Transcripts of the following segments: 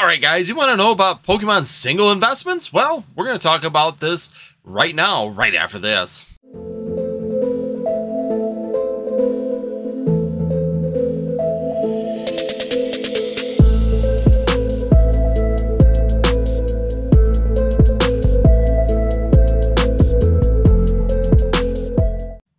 All right, guys, you want to know about Pokemon single investments? Well, we're going to talk about this right now, right after this.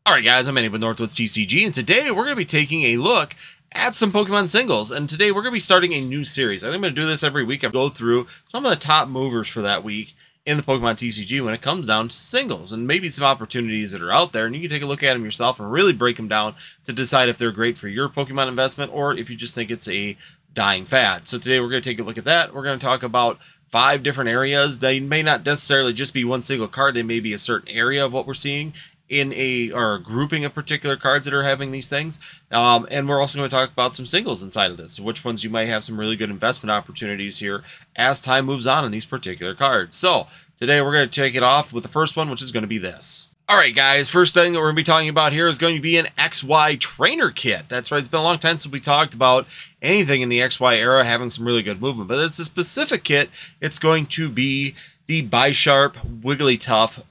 All right, guys, I'm Andy with Northwoods TCG, and today we're going to be taking a look at some Pokemon singles. And today we're going to be starting a new series. I think I'm going to do this every week. I go through some of the top movers for that week in the Pokemon TCG when it comes down to singles and maybe some opportunities that are out there. And you can take a look at them yourself and really break them down to decide if they're great for your Pokemon investment or if you just think it's a dying fad. So today we're going to take a look at that. We're going to talk about five different areas. They may not necessarily just be one single card. They may be a certain area of what we're seeing in a or a grouping of particular cards that are having these things. Um, and we're also going to talk about some singles inside of this, which ones you might have some really good investment opportunities here as time moves on in these particular cards. So today we're going to take it off with the first one, which is going to be this. All right, guys, first thing that we're going to be talking about here is going to be an XY trainer kit. That's right, it's been a long time since we talked about anything in the XY era having some really good movement, but it's a specific kit. It's going to be the Bisharp Wigglytuff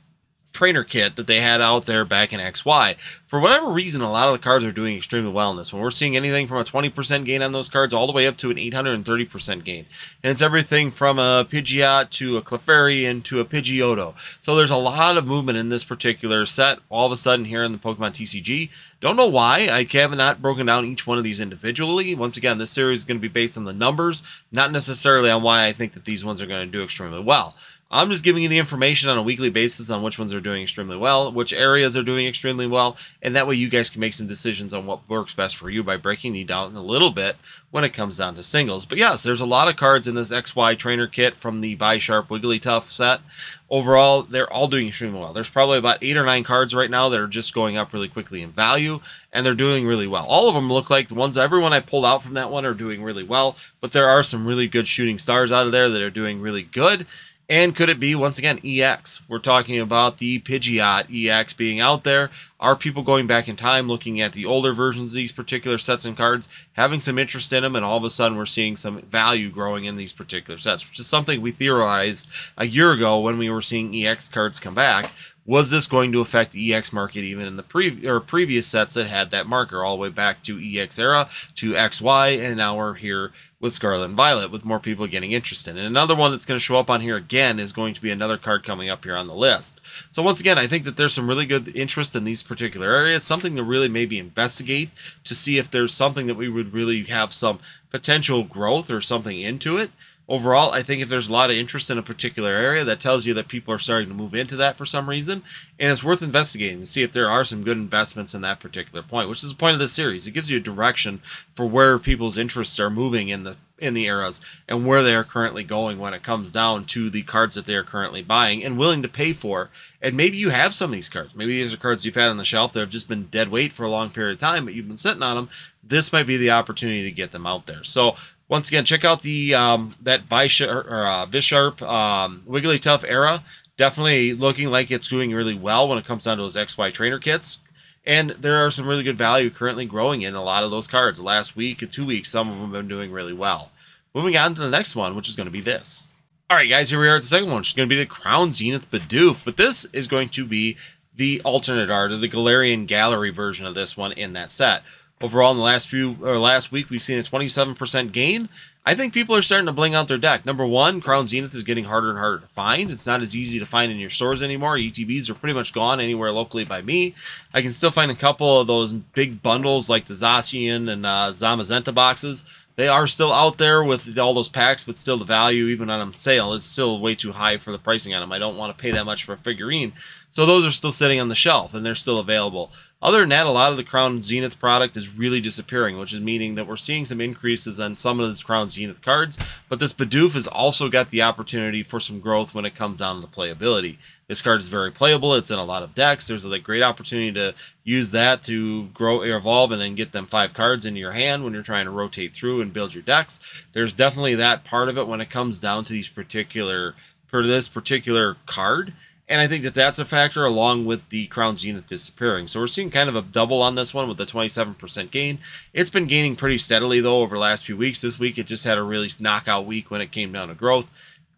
trainer kit that they had out there back in XY. For whatever reason, a lot of the cards are doing extremely well in this one. We're seeing anything from a 20% gain on those cards all the way up to an 830% gain. And it's everything from a Pidgeot to a Clefairy to a Pidgeotto. So there's a lot of movement in this particular set all of a sudden here in the Pokemon TCG. Don't know why. I have not broken down each one of these individually. Once again, this series is going to be based on the numbers, not necessarily on why I think that these ones are going to do extremely well. I'm just giving you the information on a weekly basis on which ones are doing extremely well, which areas are doing extremely well, and that way you guys can make some decisions on what works best for you by breaking these down a little bit when it comes down to singles. But yes, there's a lot of cards in this XY trainer kit from the Bisharp Wigglytuff set. Overall, they're all doing extremely well. There's probably about eight or nine cards right now that are just going up really quickly in value, and they're doing really well. All of them look like the ones everyone I pulled out from that one are doing really well, but there are some really good shooting stars out of there that are doing really good. And could it be, once again, EX? We're talking about the Pidgeot EX being out there. Are people going back in time looking at the older versions of these particular sets and cards, having some interest in them, and all of a sudden we're seeing some value growing in these particular sets, which is something we theorized a year ago when we were seeing EX cards come back was this going to affect the EX market even in the pre- or previous sets that had that marker all the way back to EX era to XY and now we're here with Scarlet and Violet with more people getting interested. And another one that's going to show up on here again is going to be another card coming up here on the list. So once again, I think that there's some really good interest in these particular areas, something to really maybe investigate to see if there's something that we would really have some potential growth or something into it overall, I think if there's a lot of interest in a particular area, that tells you that people are starting to move into that for some reason, and it's worth investigating to see if there are some good investments in that particular point, which is the point of this series. It gives you a direction for where people's interests are moving in the in the eras and where they are currently going when it comes down to the cards that they are currently buying and willing to pay for. And maybe you have some of these cards. Maybe these are cards you've had on the shelf that have just been dead weight for a long period of time, but you've been sitting on them. This might be the opportunity to get them out there. So once again, check out the um, that Bisharp or uh, Bisharp um, Wigglytuff era. Definitely looking like it's doing really well when it comes down to those XY trainer kits. And there are some really good value currently growing in a lot of those cards. The last week, two weeks, some of them have been doing really well. Moving on to the next one, which is going to be this. All right, guys, here we are at the second one, which is going to be the Crown Zenith Bidoof. But this is going to be the alternate art, or the Galarian Gallery version of this one in that set. Overall, in the last few or last week, we've seen a 27% gain. I think people are starting to bling out their deck. Number one, Crown Zenith is getting harder and harder to find. It's not as easy to find in your stores anymore. ETBs are pretty much gone anywhere locally by me. I can still find a couple of those big bundles like the Zacian and uh, Zamazenta boxes. They are still out there with all those packs, but still the value, even on sale, is still way too high for the pricing on them. I don't want to pay that much for a figurine. So those are still sitting on the shelf and they're still available. Other than that, a lot of the Crown Zenith product is really disappearing, which is meaning that we're seeing some increases on some of those Crown Zenith cards, but this Bidoof has also got the opportunity for some growth when it comes down to playability. This card is very playable. It's in a lot of decks. There's a great opportunity to use that to grow, or evolve, and then get them five cards into your hand when you're trying to rotate through and build your decks. There's definitely that part of it when it comes down to these particular, for this particular card And I think that that's a factor along with the Crown Zenith disappearing. So we're seeing kind of a double on this one with the 27% gain. It's been gaining pretty steadily though over the last few weeks. This week it just had a really knockout week when it came down to growth,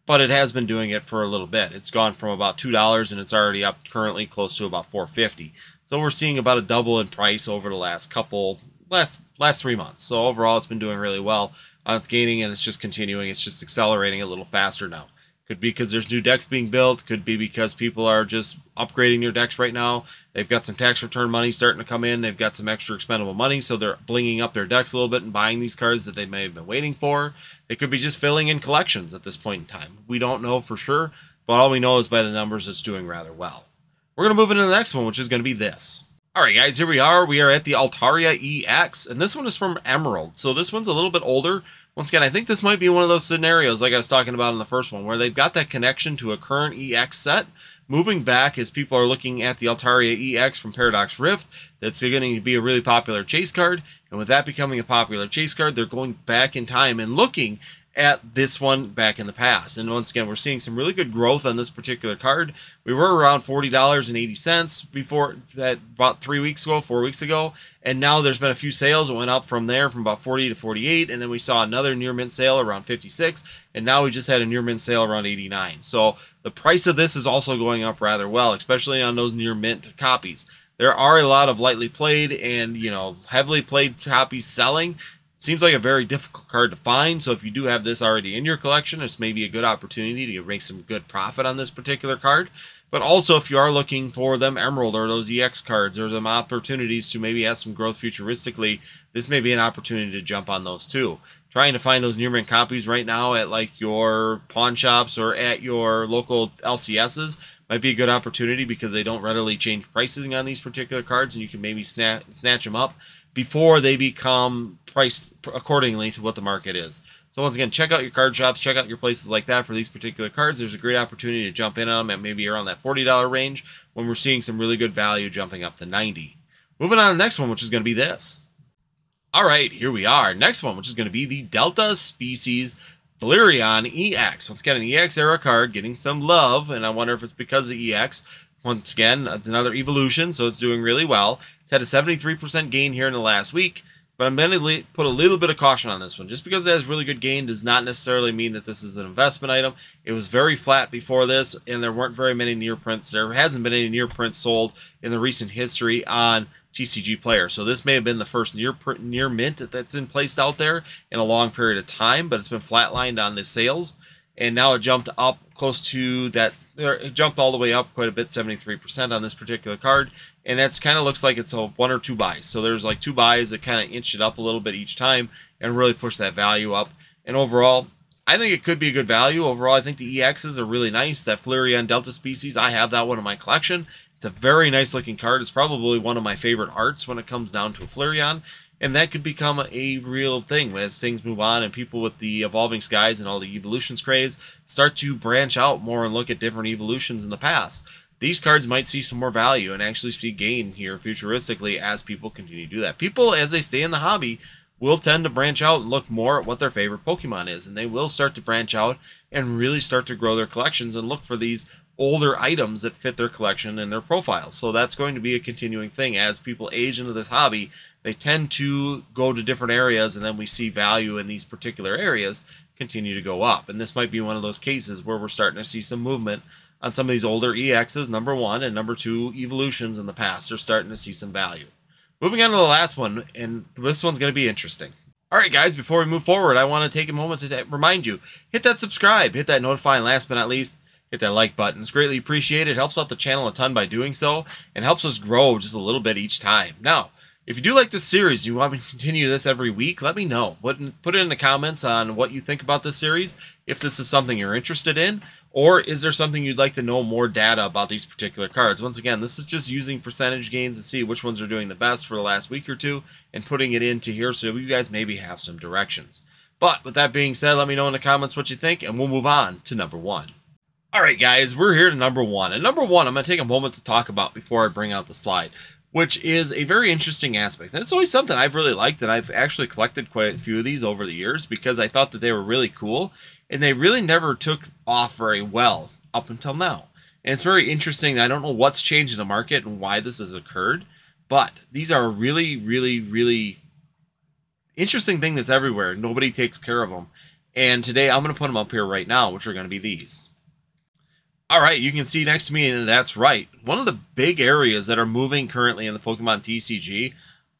but it has been doing it for a little bit. It's gone from about $2 and it's already up currently close to about 450. So we're seeing about a double in price over the last couple last last 3 months. So overall it's been doing really well. Uh, it's gaining and it's just continuing. It's just accelerating a little faster now. Could be because there's new decks being built. Could be because people are just upgrading their decks right now. They've got some tax return money starting to come in. They've got some extra expendable money, so they're blinging up their decks a little bit and buying these cards that they may have been waiting for. They could be just filling in collections at this point in time. We don't know for sure, but all we know is by the numbers, it's doing rather well. We're going to move into the next one, which is going to be this. All right, guys, here we are. We are at the Altaria EX, and this one is from Emerald. So this one's a little bit older. Once again, I think this might be one of those scenarios like I was talking about in the first one, where they've got that connection to a current EX set. Moving back as people are looking at the Altaria EX from Paradox Rift, that's going to be a really popular chase card. And with that becoming a popular chase card, they're going back in time and looking at this one back in the past. And once again, we're seeing some really good growth on this particular card. We were around $40.80 before that about three weeks ago, four weeks ago. And now there's been a few sales. It went up from there from about 40 to 48. And then we saw another near mint sale around 56. And now we just had a near mint sale around 89. So the price of this is also going up rather well, especially on those near mint copies there are a lot of lightly played and you know heavily played copies selling Seems like a very difficult card to find, so if you do have this already in your collection, this may be a good opportunity to make some good profit on this particular card. But also, if you are looking for them Emerald or those EX cards or some opportunities to maybe have some growth futuristically, this may be an opportunity to jump on those too. Trying to find those near mint copies right now at like your pawn shops or at your local LCSs might be a good opportunity because they don't readily change pricing on these particular cards and you can maybe snatch, snatch them up before they become priced accordingly to what the market is. So once again, check out your card shops, check out your places like that for these particular cards. There's a great opportunity to jump in on them at maybe around that $40 range when we're seeing some really good value jumping up to 90. Moving on to the next one, which is going to be this. All right, here we are. Next one, which is going to be the Delta Species Flareon EX. Once again, an EX era card getting some love, and I wonder if it's because of the EX. Once again, it's another evolution, so it's doing really well. It's had a 73% gain here in the last week, but I'm going to put a little bit of caution on this one. Just because it has really good gain does not necessarily mean that this is an investment item. It was very flat before this, and there weren't very many near prints. There hasn't been any near prints sold in the recent history on TCG Player. So this may have been the first near near mint that's been placed out there in a long period of time, but it's been flatlined on the sales. And now it jumped up close to that it jumped all the way up quite a bit 73% on this particular card. And that's kind of looks like it's a one or two buys. So there's like two buys that kind of inch it up a little bit each time and really push that value up. And overall I think it could be a good value. Overall I think the EXs are really nice. That Flareon Delta species I have that one in my collection it's a very nice looking card. It's probably one of my favorite arts when it comes down to a Flareon and that could become a real thing as things move on and people with the evolving skies and all the evolutions craze start to branch out more and look at different evolutions in the past. These cards might see some more value and actually see gain here futuristically as people continue to do that. People as they stay in the hobby will tend to branch out and look more at what their favorite pokemon is and they will start to branch out and really start to grow their collections and look for these older items that fit their collection and their profiles. So that's going to be a continuing thing as people age into this hobby. They tend to go to different areas, and then we see value in these particular areas continue to go up. And this might be one of those cases where we're starting to see some movement on some of these older EXs, number one, and number two, evolutions in the past are starting to see some value. Moving on to the last one, and this one's going to be interesting. All right, guys, before we move forward, I want to take a moment to remind you hit that subscribe, hit that notifying, last but not least, hit that like button. It's greatly appreciated. It helps out the channel a ton by doing so and helps us grow just a little bit each time. Now, if you do like this series, you want me to continue this every week, let me know. Put, put it in the comments on what you think about this series, if this is something you're interested in, or is there something you'd like to know more data about these particular cards. Once again, this is just using percentage gains to see which ones are doing the best for the last week or two and putting it into here so you guys maybe have some directions. But with that being said, let me know in the comments what you think, and we'll move on to number one. All right, guys, we're here to number one. And number one, I'm going to take a moment to talk about before I bring out the slide, which is a very interesting aspect. And it's always something I've really liked, and I've actually collected quite a few of these over the years because I thought that they were really cool, and they really never took off very well up until now. And it's very interesting. I don't know what's changed in the market and why this has occurred, but these are a really, really, really interesting thing that's everywhere. Nobody takes care of them. And today I'm going to put them up here right now, which are going to be these. All right, you can see next to me, and that's right. One of the big areas that are moving currently in the Pokemon TCG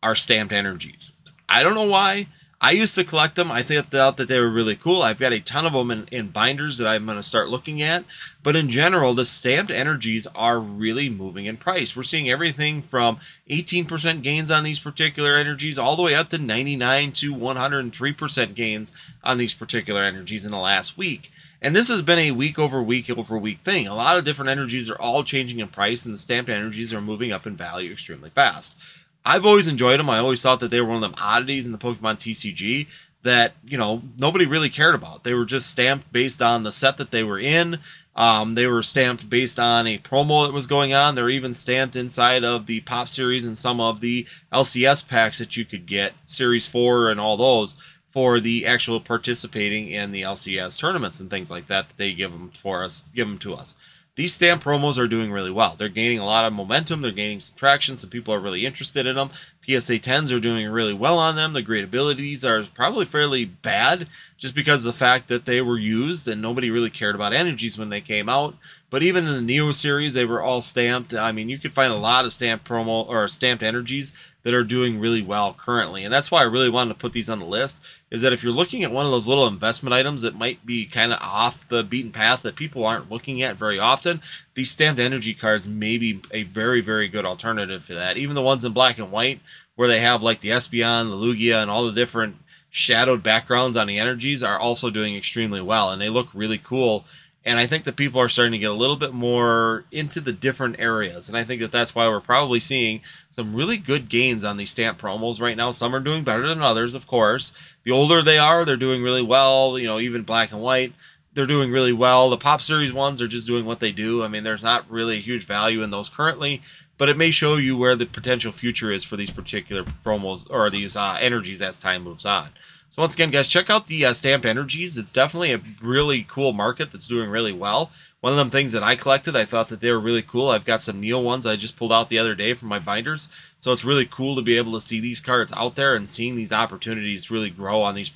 are stamped energies. I don't know why. I used to collect them. I thought that they were really cool. I've got a ton of them in, in binders that I'm going to start looking at. But in general, the stamped energies are really moving in price. We're seeing everything from 18% gains on these particular energies all the way up to 99 to 103% gains on these particular energies in the last week. And this has been a week over week over week thing. A lot of different energies are all changing in price, and the stamped energies are moving up in value extremely fast. I've always enjoyed them. I always thought that they were one of them oddities in the Pokemon TCG that you know nobody really cared about. They were just stamped based on the set that they were in. Um, they were stamped based on a promo that was going on. They're even stamped inside of the Pop series and some of the LCS packs that you could get, Series Four and all those for the actual participating in the LCS tournaments and things like that that they give them for us, give them to us these stamp promos are doing really well. They're gaining a lot of momentum. They're gaining some traction. Some people are really interested in them. PSA 10s are doing really well on them. The great abilities are probably fairly bad just because of the fact that they were used and nobody really cared about energies when they came out. But even in the Neo series, they were all stamped. I mean, you could find a lot of stamped promo or stamped energies that are doing really well currently. And that's why I really wanted to put these on the list is that if you're looking at one of those little investment items that might be kind of off the beaten path that people aren't looking at very often, these stamped energy cards may be a very, very good alternative for that. Even the ones in black and white where they have like the Espeon, the Lugia, and all the different shadowed backgrounds on the energies are also doing extremely well. And they look really cool and I think that people are starting to get a little bit more into the different areas. And I think that that's why we're probably seeing some really good gains on these stamp promos right now. Some are doing better than others, of course. The older they are, they're doing really well. You know, even black and white, they're doing really well. The Pop Series ones are just doing what they do. I mean, there's not really a huge value in those currently, but it may show you where the potential future is for these particular promos or these uh, energies as time moves on. So once again, guys, check out the uh, Stamped Energies. It's definitely a really cool market that's doing really well. One of them things that I collected, I thought that they were really cool. I've got some Neo ones I just pulled out the other day from my binders. So it's really cool to be able to see these cards out there and seeing these opportunities really grow on these,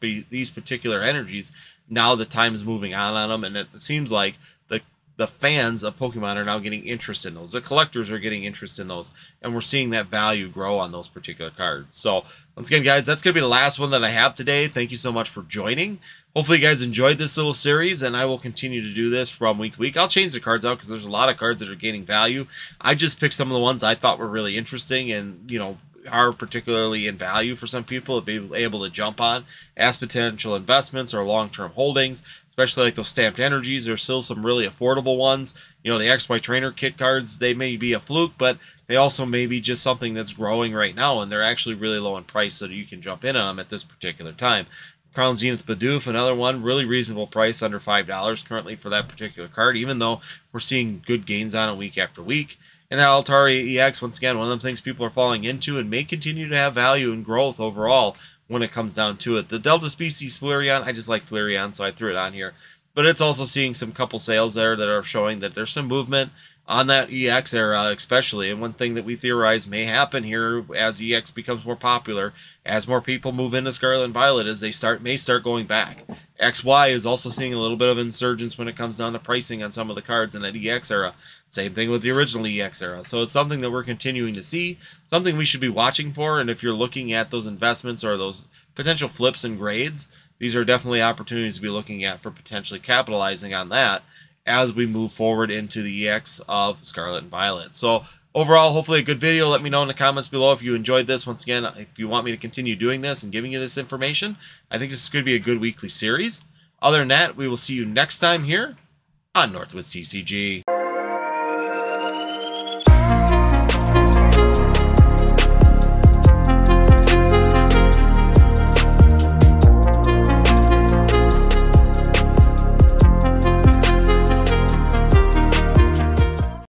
these particular energies. Now the time is moving on on them, and it seems like the the fans of Pokemon are now getting interest in those. The collectors are getting interest in those, and we're seeing that value grow on those particular cards. So, once again, guys, that's going to be the last one that I have today. Thank you so much for joining. Hopefully, you guys enjoyed this little series, and I will continue to do this from week to week. I'll change the cards out because there's a lot of cards that are gaining value. I just picked some of the ones I thought were really interesting and, you know, are particularly in value for some people to be able to jump on as potential investments or long-term holdings especially like those stamped energies. There's still some really affordable ones. You know the xy trainer kit cards they may be a fluke but they also may be just something that's growing right now and they're actually really low in price so you can jump in on them at this particular time. Crown Zenith Bidoof, another one, really reasonable price, under $5 currently for that particular card, even though we're seeing good gains on it week after week. And that Altaria EX, once again, one of the things people are falling into and may continue to have value and growth overall when it comes down to it. The Delta Species Flareon, I just like Flareon, so I threw it on here. But it's also seeing some couple sales there that are showing that there's some movement on that EX era, especially. And one thing that we theorize may happen here as EX becomes more popular, as more people move into Scarlet and Violet, as they start may start going back. XY is also seeing a little bit of insurgence when it comes down to pricing on some of the cards in that EX era. Same thing with the original EX era. So it's something that we're continuing to see, something we should be watching for. And if you're looking at those investments or those potential flips and grades, these are definitely opportunities to be looking at for potentially capitalizing on that as we move forward into the EX of Scarlet and Violet. So overall, hopefully a good video. Let me know in the comments below if you enjoyed this. Once again, if you want me to continue doing this and giving you this information, I think this to be a good weekly series. Other than that, we will see you next time here on Northwoods TCG.